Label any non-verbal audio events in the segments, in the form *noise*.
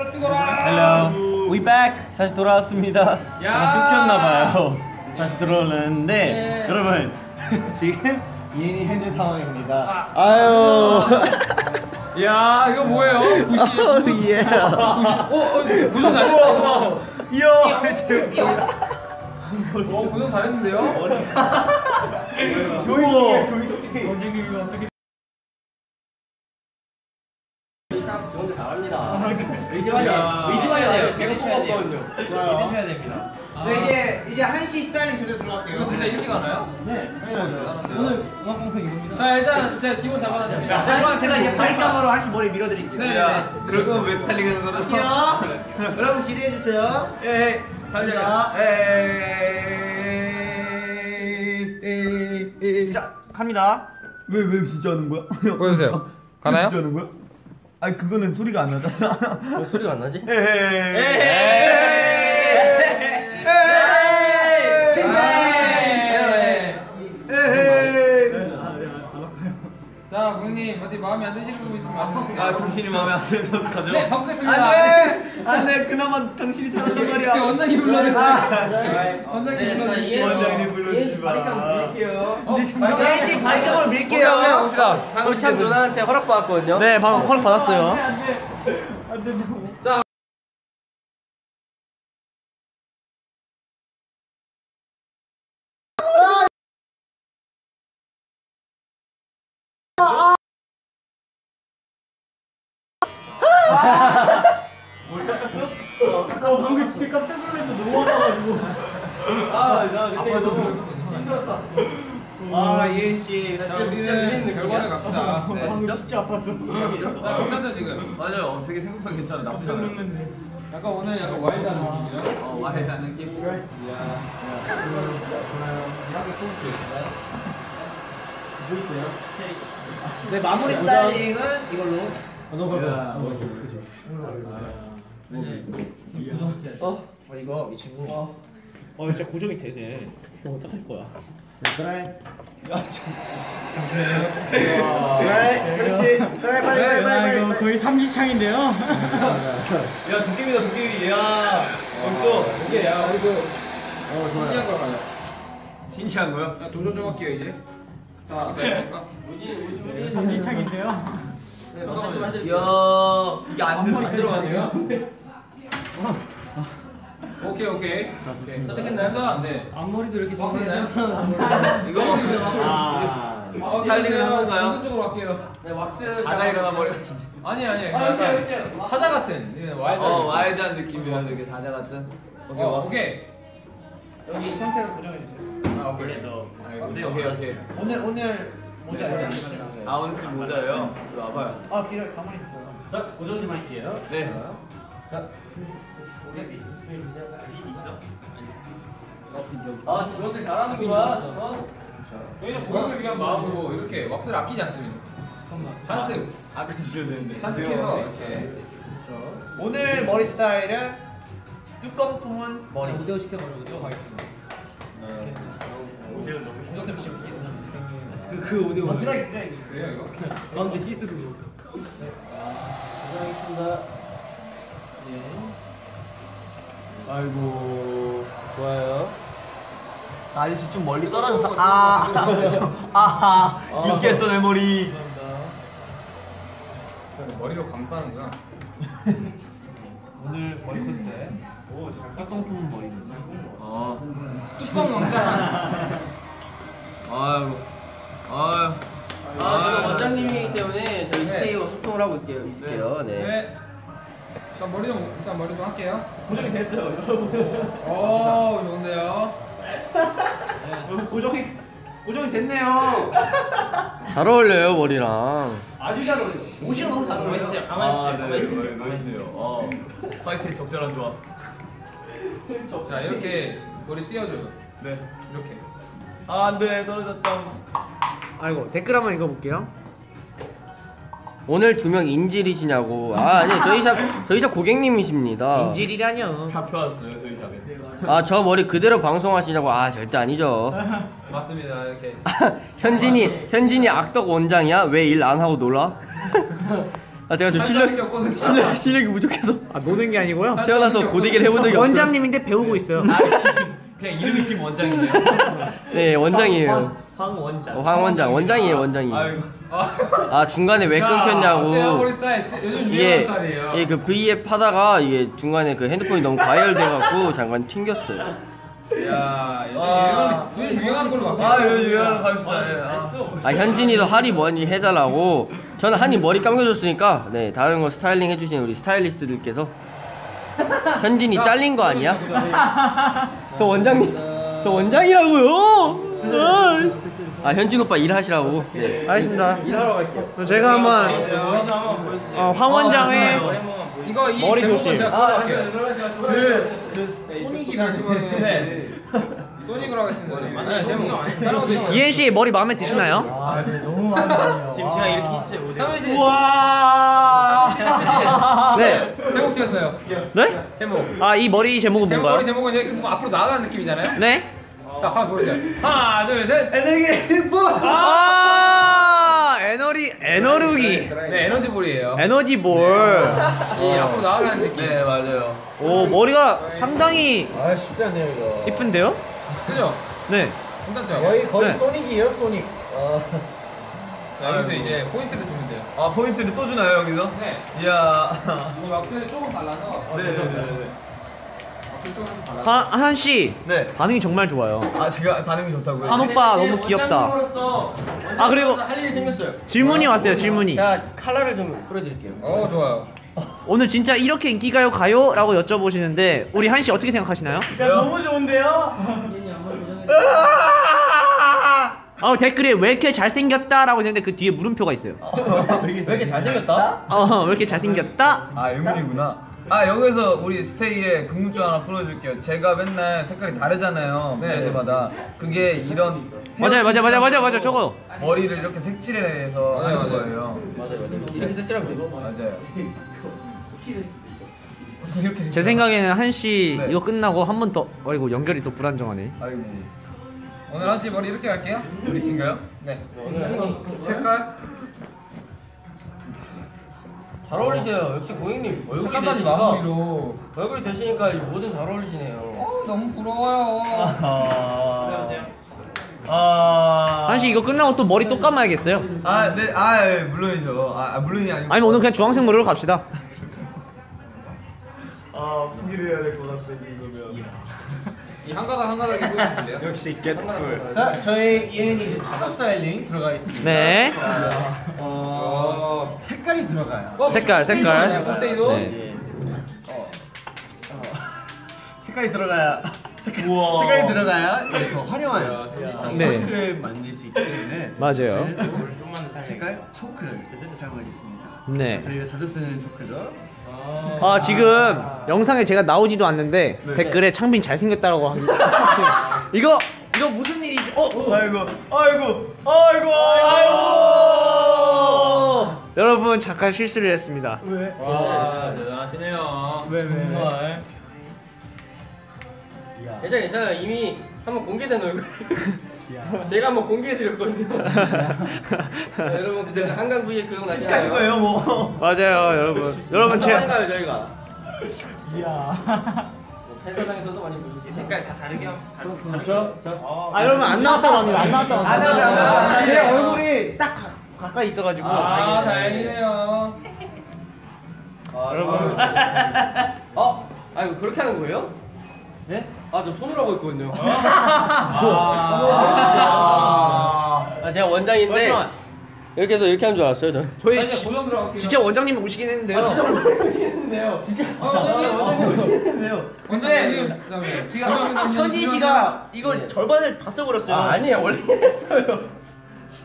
Hello, we back. 다시 돌아왔습니다. 야. 전화 끊겼나봐요. 다시 들어오는데 여러분 *laughs* 지금 이인이 현재 상황입니다. 아유. *laughs* 야 이거 뭐예요? 90. 오 예. 어, 어 구성 잘했다. 이야. 어 구성 잘했는데요? 조이스틱 조이스틱. 야. 의심해야 됩니다. 네, 이제 이제 한시 스타일링 제대로 들어갈게요. 진짜 이렇게 가나요? 네. 오늘 음악 방송 이겁니다. 자 일단 진짜 기본 잡아놨습니다. 자, 그럼 제가 이제 바리감으로 한시 머리 밀어드릴게요. 네, 네. 거면 왜 스타일링 하는 거죠? 할게요. *laughs* 여러분 기대해 주세요. 예. 갑니다. 에이. 자, 갑니다. 왜 왜 진짜 하는 거야? 보여주세요. *laughs* 가나요? 진짜 하는 거야? 아니 그거는 소리가 안 나잖아. 소리가 안 나지? 자, 고객님 어디 마음에 안 드시는 부분 있으면 말씀해주세요. 아 당신이 마음에 안 드는 어떡하죠? 네, 바꾸겠습니다. 안 돼 안돼 그나마 당신이 잘한단 말이야. 지금 원장님 불러주세요. 네, 원장님 불러주세요. 원장님 불러주지 마. 어, 한시 바리감으로 밀게요. 봅시다, 봅시다. 방금 참 누나한테 허락 받았거든요. 네, 방금 허락 받았어요. 어 나 그때 너무 힘들었다. 아, 예은 씨. 나 자, 지금 진짜 우리는 결과를 느낌이야. 갑시다. 네. 방금 진짜 아팠어. 자, 괜찮죠 지금? 맞아요. 되게 생각보다 괜찮아. 나쁘지 않아. 약간 오늘 약간 와일드한 느낌이요. 어 와해라는 느낌. 네, 마무리 스타일링은 이걸로. 어? 어, 이거 이 친구. 어. 어, 진짜 고정이 되네. 어, 어떡할 거야? 그래. 야 참. 그래, 그렇지. 그래, 빨리, 빨리, 빨리, 빨리. 거의 삼지창인데요. 야 도깨비다 도깨비. 야 벌써 이게 야 우리 그 신기한 걸 가자. 신기한 거요? 야 도전 좀 할게요 이제. 자, 네. 아, 삼지창인데요. 네, 잠깐만요. 야 이게 안 들어 안 들어가네요. *laughs* 오케이 오케이. 선택했나요? 일단 네. 앞머리도 이렇게 바꾸나요? 이거 아. 어, 스타일링을 한 건가요? 본격적으로 할게요. 네, 왁스. 자다 일어난 머리 같은. 아니 아니. 아, 약간. 사자 같은. 네, wild. 어 wild한 느낌이라서 이게 사자 같은. 오케이 어, 와. 오케이. 여기 이 상태로 고정해 주세요. 아 오케이. 네, 오케이 오케이. 오늘 오늘 모자 네. 아 오늘 모자예요. 이리 와봐요. 아, 기다려. 가만히 있어요. 자, 고정 좀 할게요. 네. 아, 직원들 잘하는구나. 어? 저희는 고객을 위한 마음으로 이렇게 왁스를 아끼지 않습니다. 잔뜩 아까 주셔야 되는데. 잔뜩해서 이렇게. 오늘 머리 스타일은 뚜껑 품은 머리. 무대어 시켜 보도록 하겠습니다. 그, 그 오디오. 어, 드라이, 드라이. 왜요 이거? 가운데 시스루. 고정하겠습니다. 아이고 좋아요. 아저씨 좀 멀리 떨어져서 아, 아, 깊겠어 내 머리. 머리로 감싸는구나. 오늘 머리 컨셉. 뚜껑 품은 머리. 어, 뚜껑 왕자. 아이고, 아유, 아, 저는 원장님이기 때문에 저희 네. 스테이와 소통을 하고 있게요, 있을게요. 네. 네. 자 머리 좀 일단 머리 좀 할게요. 고정이 됐어요. 오 좋은데요. 고정이 고정이 됐네요. 잘 어울려요, 머리랑. 아주 잘 어울려. 옷이랑 너무 잘 어울려. 아, 네, 네, 멋있네요. 어, 파이팅 적절한 조합. 자 이렇게 머리 띄워줘요. 네. 이렇게. 아, 안 돼, 떨어졌다. 아이고 댓글 한번 읽어볼게요. 오늘 두 명 인질이시냐고. 아, 아니, 저희 샵, 저희 샵 고객님이십니다. 인질이라뇨. 잡혀왔어요, 저희 샵에. 아, 저 머리 그대로 방송하시냐고. 아, 절대 아니죠. *laughs* 맞습니다 이렇게. *laughs* 현진이, 현진이 악덕 원장이야? 왜 일 안 하고 놀아? *laughs* 아 제가 좀 실력 실력 실력이 부족해서 아 노는 게 아니고요. 태어나서 고데기를 해본 적이 없어요. 원장님인데 배우고 있어요. 그냥 이름이 김 원장이네요. 네 원장이에요. 황 원장. 어, 황 원장 원장이에요 원장이. 아이고. 아 중간에 왜 끊겼냐고. 요즘 이게 이게 그 V앱 하다가 이게 중간에 그 핸드폰이 너무 과열돼갖고 잠깐 튕겼어요. 야 요즘 아. 유행하는 걸로 바뀌어 아 요즘 유행하는 가입시다. 아 현진이도 하리 뭐니 해달라고. 저는 한이 머리 감겨줬으니까 네 다른 거 스타일링 해주시는 우리 스타일리스트들께서 현진이 잘린 거 아니야? 저 원장님 저 원장이라고요. 아 현진 오빠 일하시라고. 네. 알겠습니다. 그럼 제가 한번 어, 황 원장의 이거 이 머리 조심. 제가 할게요 그그 소닉이라는 네 소닉으로 하겠습니다 네 제목 다른 것도 있어요 이엔 씨 머리 마음에 드시나요? 아, 네, 너무 많이 나요. 지금 제가 이렇게 했어요. 모델. 상민 씨 와. 상민 씨 상민 네. 씨 제목 지었어요 네? 제목 아 이 머리 제목은 제목 뭔가요? 머리 제목은 이제 뭐 앞으로 나아가는 느낌이잖아요 네? 자 하나 보여주세요 하나 둘 셋 에너지 뭐? 아 에너리 에너루기 네 에너지 볼이에요 에너지 볼. 이 앞으로 나아가는 느낌 네 맞아요. 오 머리가 상당히 아 쉽지 않네요 이거. 이쁜데요? 그죠? 네. 괜찮죠? 거의 거의 네. 소닉이에요 소닉. 아, 자, 여기서 이제 포인트를 주면 돼요 아 포인트를 또 주나요 여기서? 네 이야. 이 와플을 조금 발라서 네 네네. 와 한, 한 씨. 네. 반응이 정말 좋아요. 아 제가 반응이 좋다고요? 한 오빠 너무 귀엽다. 아, 그리고- 할 일이 생겼어요. 질문이 왔어요, 질문이. 자 칼라를 좀 뿌려드릴게요. 어 좋아요 오늘 진짜 이렇게 인기가요 가요? 라고 여쭤보시는데 우리 한 씨 어떻게 생각하시나요? 야 너무 좋은데요? 아 댓글에 왜 이렇게 잘생겼다? 라고 했는데 그 뒤에 물음표가 있어요. 왜 이렇게 잘생겼다? 어, 왜 이렇게 잘생겼다? 아 의문이구나. 아 여기서 우리 스테이에 궁금증 하나 풀어줄게요. 제가 맨날 색깔이 다르잖아요. 네. 매일마다. 그게 이런 맞아요, 맞아요, 맞아요, 맞아요, 맞아요, 저거. 머리를 이렇게 색칠해서 맞아요, 하는 맞아요. 거예요. 맞아요 맞아요. 이렇게 색칠하면 되고. 맞아요. *laughs* 이렇게 제 생각에는 한씨 네. 이거 끝나고 한 번 더, 어이구 연결이 또 불안정하네. 아이고 오늘 한시 머리 이렇게 갈게요 우리 친가요? 네 색깔 잘 어울리세요. 역시 고객님 얼굴이 되시니까 마무리로 얼굴이 되시니까 뭐든 잘 어울리시네요. 어 너무 부러워요 아. 아. 한씨 이거 끝나고 또 머리 또 감아야겠어요. 아, 네, 아, 예, 물론이죠. 아, 아, 물론이 아니고. 아니면 오늘 그냥 주황색 머리로 갑시다. 아, 포기를 해야 될 것 같아, 이거면. 이한 가닥 한 가닥 입고 있는데요 역시 겟쿨. 자 저희 이엔이 이제 추가 스타일링 들어가 있습니다. 네. 어, 어 색깔이 들어가요. 어, 색깔, 색깔. 포세이도 네. 색깔이 들어가야. 색깔, 색깔이 들어가야 이게 더 화려한 네. 포인트를 만들 수 있기 때문에 맞아요. 색깔 초크를 사용하겠습니다. 네. 저희가 자주 쓰는 초크죠. 아 지금 영상에 제가 나오지도 않는데 네. 댓글에 창빈 잘생겼다라고 합니다. *laughs* 이거 이거 무슨 일이죠? 어, 어. 아이고, 아이고, 아이고, 아이고. 여러분 잠깐 실수를 했습니다. 와 대단하시네요 왜, 왜, 정말. 괜찮아 괜찮아 이미 한번 공개된 얼굴. *laughs* 제가 한번 공개해드렸거든요. *laughs* 자, 여러분 그때 그 한강 V의 그 기억나시나요? 시작하신 거예요, 뭐. 맞아요, 여러분. 여러분 제 가요 저희가. 이야. 뭐 팬사장에서도 많이 보셨어요. 색깔 다 다르게 그렇죠? 저, 아 여러분 안 나왔다고 합니다. 안 나왔다고. 안 나왔어요, 안 나왔어요. 제 얼굴이 딱 가, 가까이 있어가지고. 아 다행이네요 여러분. 어? 아 이거 그렇게 하는 거예요? 네? 아 저 손으로 하고 있거든요. *laughs* 아 아 제가 원장인데 잠시만. 이렇게 해서 이렇게 하는 줄 알았어요 저는. 자, 저희 지- 진짜 원장님 오시긴 했는데요. 아, 원장님 네요. 원장님 지금 잠깐만요. 지금 고정 아, 현진 씨가 이걸 절반을 다 써버렸어요. 아 아니에요 원래 했어요.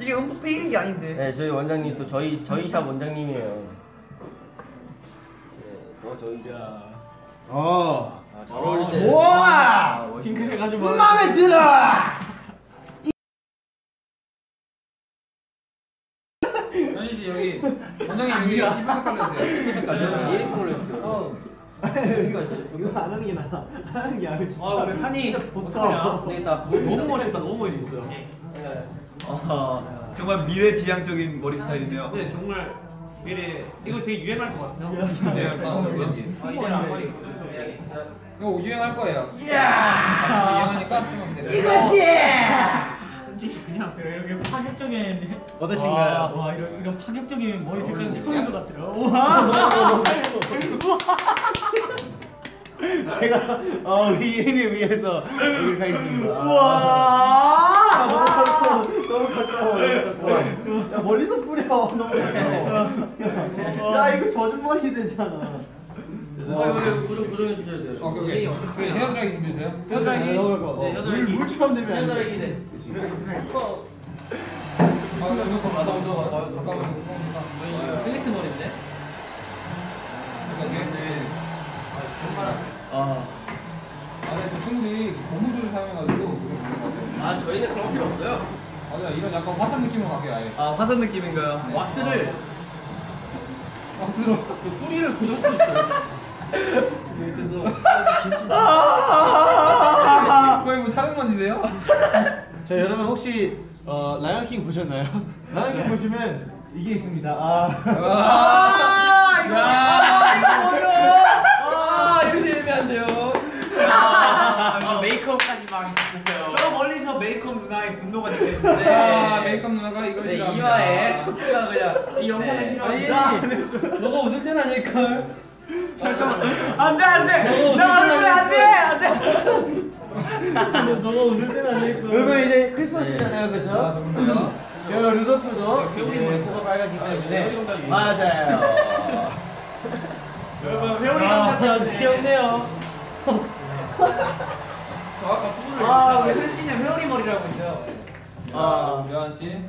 이게 음법 페이는 게 아닌데. 네 저희 원장님 또 저희 저희 샵 원장님이에요. 네, 또 저희 어. 아, 잘 어울리시네요. 우와! 핑크색 아주 마음에 들어! 현진 씨 여기 원장님 여기 이쁜 색깔로 해주세요 예리폰으로 했어요. 여기가 있어요. 여기가 안 하는 게 나아. 하는 게 아니고. 아 우리 한이 네, 다 너무 멋있다, 너무 멋있어요. 네. 어, 정말 미래지향적인 머리 스타일이네요. 네 정말 미래 이거 되게 유행할 것 같아요. 네, 약간 왠지. 아, 이제 앞머리. 이거 유행할 거예요. 유행하니까 좀 기다려요. 솔직히 그냥 여기 파격적인 어떠신가요? 와, 와 이런 이런 파격적인 머리 색깔 처음인 것 같아요. 우와. *laughs* 제가 어, 우리 이인을 위해서 여기 가겠습니다. 우와. 너무 가까워, 너무 가까워, 너무 가까워. 야 멀리서 뿌려, 너무 가까워. 야 이거 젖은 머리 되잖아. 아 이거 구독 구독해 주셔야 돼요. 어, 오케이, 오케이. 그 헤어드라이기 준비되세요? 헤어드라이기. 네, 헤어드라이기. 물, 되면 안 돼. 헤어드라이기 네. 아, 이거 맞아, 맞아, 맞아. 잠깐만. 필릭스 머리인데? 아, 아니, 그 친구들이 고무줄을 사용해가지고. 아 저희는 그런 거 필요 없어요. 맞아, 이런 약간 화산 느낌으로 갈게요, 아예. 아 화산 느낌인가요? 왁스를 박스로. 그 뿌리를 고정할 수 있어요. 거의 뭐 촬영 만지세요? 자 여러분 혹시 어, 라이언킹 보셨나요? 라이언킹 보시면 이게 있습니다. 아, 아, 이거 야, 이거 뭐야? 아 이렇게 되면 안 돼요. 아, 메이크업까지 막 있어요. 저 멀리서 메이크업 누나의 분노가 느껴지는데. 아, 메이크업 누나가 이걸 네, 싫어합니다. 이화에 척도가 그냥 이 영상을 네. 싫어합니다. 아니, 너가 웃을 땐 아닐걸. 안돼 안돼. 나 얼굴에 안돼 안돼. 너가 웃을 땐 아닐걸. 여러분 이제 크리스마스잖아요, 아, 그렇죠? 저분들요? 여 루돌프도 회오리 머리 코가 빨갛기 때문에 네. 회오리 맞아요. 여러분 회오리가 아, 귀엽네요. 아 우리 혜진이 회오리 머리라고 있어요. 아, 묘한 씨.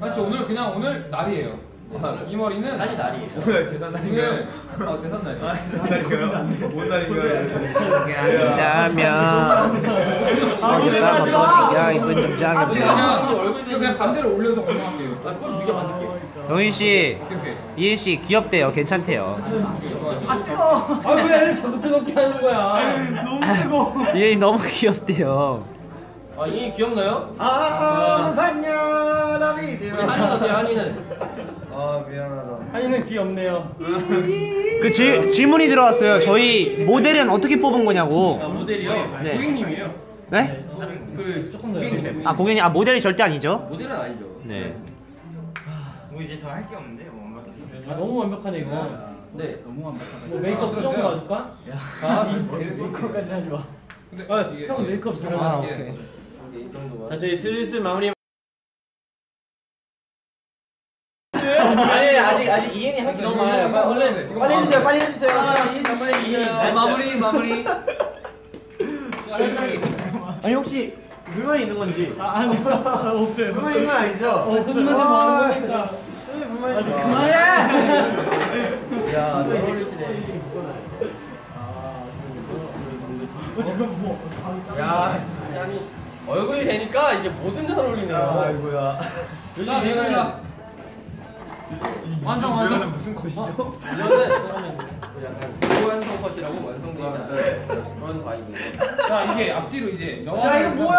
사실 오늘 그냥 오늘 날이에요. 이 머리는 아니 날이에요. 오늘 제산 오늘 어 제삿 날. 날인가요? 뭔 날인가요? 아 오늘 마지막. 야 이쁜 좀 짱. 아니 그냥 얼굴 그냥 반대로 올려서. 아, 꿀 두개 만들게요. 용인 씨. 이인 씨 귀엽대요. 괜찮대요. 아 뜨거. 아왜 애를 자꾸 뜨겁게 하는 거야? 너무 뜨거. *laughs* 이인 너무 귀엽대요. 아 이게 귀엽나요? 아, 나비 우리 한이는 어때요? 한이는? 아 미안하다. 한이는 귀엽네요. *laughs* 그 질, 질문이 들어왔어요. 저희 모델은 어떻게 뽑은 거냐고. 아 모델이요? 네. 고객님이에요. 네? 그 조금 더 고객님. 아 고객님, 아 모델이 절대 아니죠? 모델은 아니죠. 네. 뭐 이제 더 할 게 없는데 뭐아 너무 완벽하네 이거. 네. 너무 완벽하다. 뭐 메이크업 수정 들었어요? 봐줄까? 아, 메이크업까지 하지 마. 근데 아, 이게- 형 메이크업 아, 게. 오케이. 이 정도가. 자 저희 슬슬 마무리. 아니 아직 아직 이엔이 할게 너무 많아요. 빨리 이거 빨리 빨리 해주세요. 빨리 해주세요. 아, 시간 빨리 해주세요. 네, 마무리 마무리. 아니 혹시 불만 있는 건지? 아 아니 없어요. 불만 있는 건 아니죠? 어, 뭐 하는 거니까. 손님 불만 있는 거. 그만해. 야, 잘 어울리시네. 야, 진짜 아니 얼굴이 되니까 이제 뭐든 잘 어울리네요. 아이고야. 유행하는 됐습니다. 완성 완성. 무슨 컷이죠? 이거는 그러면 그 약간 고완성 컷이라고 완성되지 않은 그런 바이브예요. 자 이게 앞뒤로 이제 너와 야 이거 뭐야?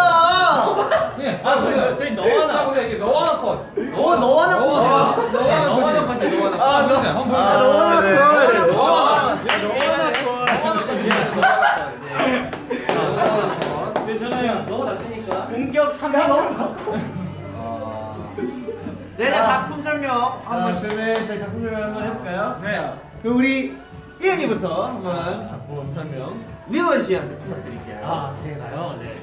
네. 아, 저희 저희 너와 자 나. 보세요 이게 너와 나 컷. 어 너와 나 컷이야. 너와 나 너와 나 컷이. 컷이 너와 나 컷. 아. 한번 아 보세요. 너와 나 컷. 너와 나 너와 컷. 나 컷. 네, 저는 너무 났으니까. 공격 3점. 내가 작품 설명 자, 그러면 저희 작품 설명 한번 해볼까요? 네. 그럼 우리 이은이부터 한번 작품 설명 리원 씨한테 부탁드릴게요. 아 제가요. 네.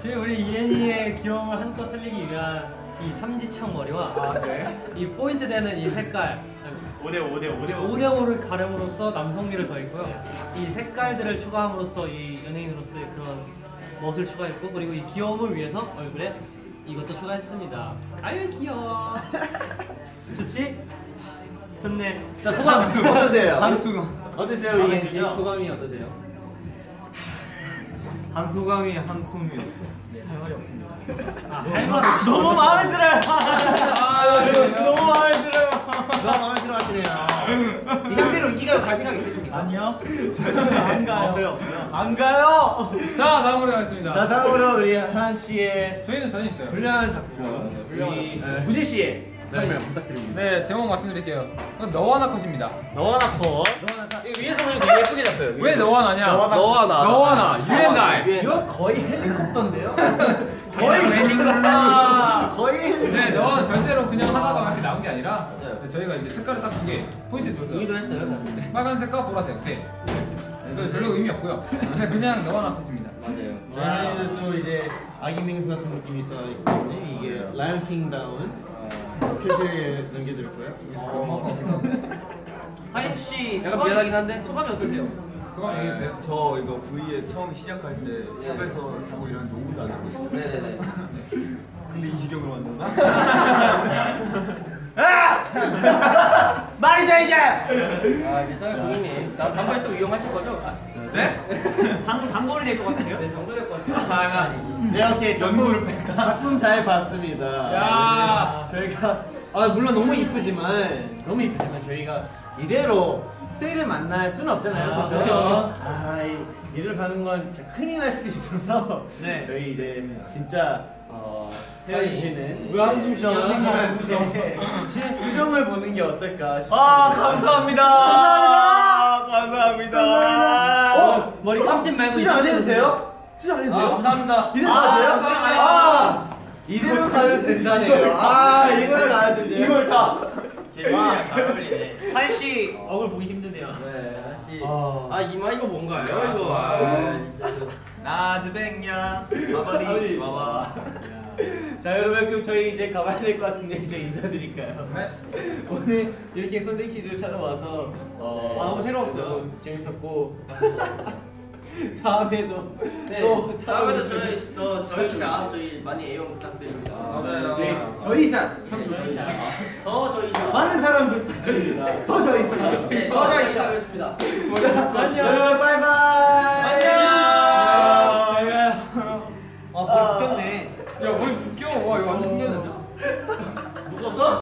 지금 우리 이엔이의 귀여움을 한껏 살리기 위한 이 삼지창 머리와 아, 네. 이 포인트 되는 이 색깔 5대 5대 5대 5대 5를 가름으로써 남성미를 더했고요. 이 색깔들을 추가함으로써 이 연예인으로서의 그런 멋을 추가했고 그리고 이 귀여움을 위해서 얼굴에 이것도 추가했습니다. 아유 귀여워. *laughs* 좋지? 좋네. 자 소감 *laughs* 어떠세요? 한수감. 어떠세요 이은 씨? 아니요. 소감이 어떠세요? 한소감이 한숨이었어. 할 말이 없습니다. 아, 너무 마음에 들어요. 너무 마음에 들어요. 너무 마음에 들어 하시네요. 이 상태로 인기가 갈 생각 있으십니까? 아니요. *laughs* 안 가요. 없어요, 없어요. 안 가요. 자 다음으로 가겠습니다. 자 다음으로 우리 한 씨의 저희는 전혀 있어요. 훌륭한 작품 우리 훌륭한 구지 씨의 설명 부탁드립니다. 네 제목 말씀드릴게요. 이건 너와 나 컷입니다. 너와 나 컷. 위에서 보면 되게 예쁘게 잡혀요. 왜 너와 나냐? 너와 나. 너와 나. You and I. 이거 거의 헬리콥터인데요? *laughs* 거의 헬리콥터. 거의 헬리콥터. 네, 너는 절대로 그냥 하다가 이렇게 나온 게 아니라 네, 저희가 이제 색깔을 딱두개 포인트 줬어요. 의도 했어요. 네, 빨간색과 보라색. 네. 그래서 별로 의미 없고요. 네, 그냥 나 컷입니다. 맞아요. 얘는 또 이제 아기 맹수 같은 느낌이 있어있거든요. 이게 라이언 킹다운 어, 표시에 남겨드렸고요. 하인 씨 약간 소감- 미안하긴 한데. 소감이 어떠세요? 소감 얘기해 주세요. 저 이거 V앱 처음 시작할 때 샵에서 자고 일어났는데 너무 나잖아요. 네네네. *laughs* 근데 이 지경으로 만든다? *laughs* 말이 돼 이제! 아 괜찮아요 고객님. 나 단발 또 이용하실 거죠? 네? 당 당골이 될것 같은데요? 네 정도 될것 같아요. 아, 나 네, 이렇게 *laughs* 뺄까? 작품 잘 봤습니다. 야. 저희가 아 물론 너무 이쁘지만 너무 이쁘지만 저희가 이대로 스테이를 만날 수는 없잖아요, 아, 그렇죠? 그렇죠. 아, 이- 이대로 가는 건 진짜 큰일 날 수도 있어서 *laughs* 네. 저희 이제 진짜 어, 세워주시는 왜 한숨 쉬어요? 선생님한테 *laughs* 수정을 보는 게 어떨까 싶습니다. 아 감사합니다. 감사합니다. 어? 머리 감진 말고 수정 안 해도 돼요? 수정 안 해도 아 돼요? 감사합니다. 이대로 아, 가도 돼요? 감사합니다. 아, 이대로 가도 된다네요. 아, 이걸 가도 된대요. 이걸 다. 와잘 어울리네. 하인 씨 얼굴 보기 힘드네요. 네 다시. 아. 아 이마 이거 뭔가요 이거? 아 진짜. 나주평야 발바리 치와와. 자 여러분 그럼 저희 이제 가봐야 될 것 같은데 이제 인사드릴까요? 네. 오늘 이렇게 Sunday Kids 찾아와서 어, 아, 너무 새로웠어요. 너무 재밌었고 *laughs* *laughs* 다음에도 네. 또 다음에도. 저희 저 저희 샵 저희 많이 애용 부탁드립니다. 맞아요. 저희 저희 샵참 좋습니다. 더 저희 샵. 많은 사람 부탁드립니다. 더 저희 샵. 네, 더 저희 샵. 샵. 하겠습니다. *laughs* 여러분 바이바이. 안녕. 아 머리 묶였네. 야, 머리 묶여. 와, 이거 완전 신기하다. 묶었어?